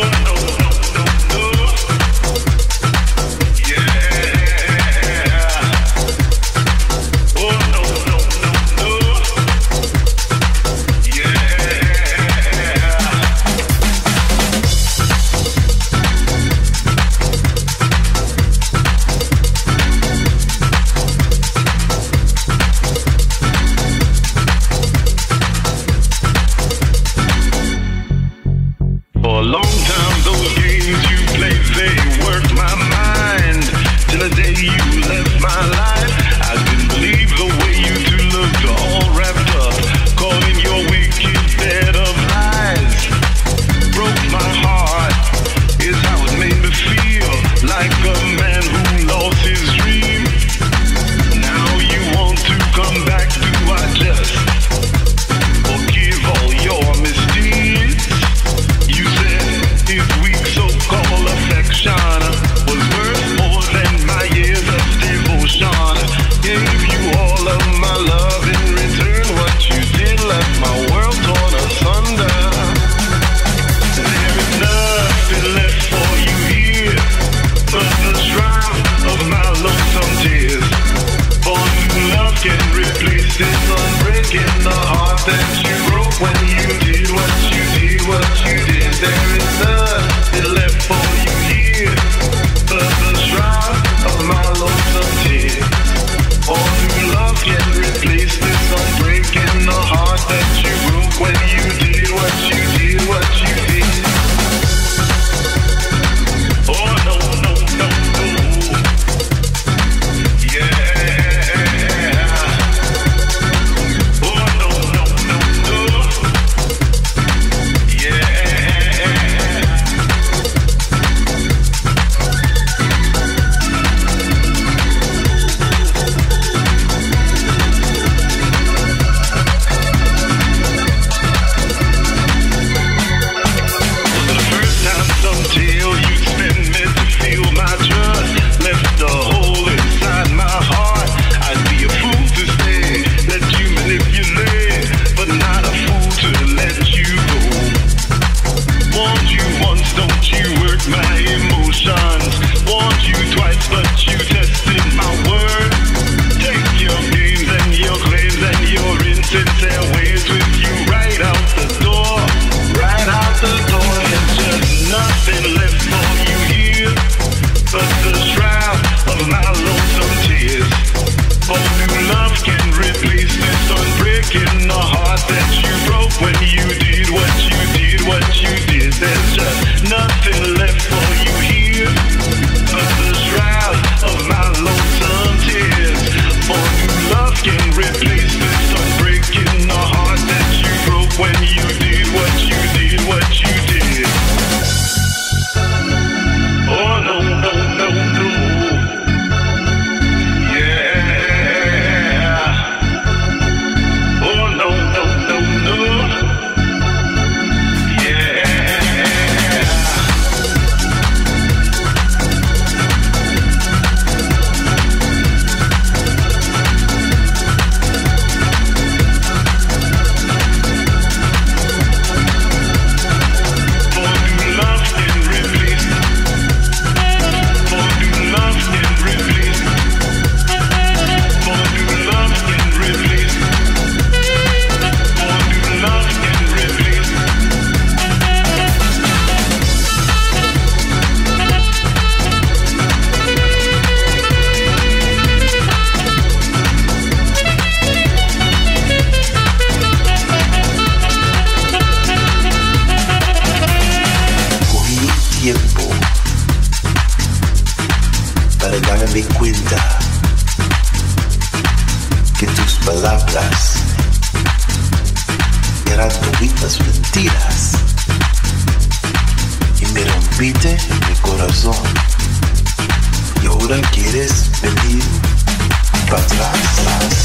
oh. Breaking the heart that you broke when you did what you did, what you did there. tengan en cuenta que tus palabras eran toditas mentiras y me rompiste mi corazón y ahora quieres venir para atrás.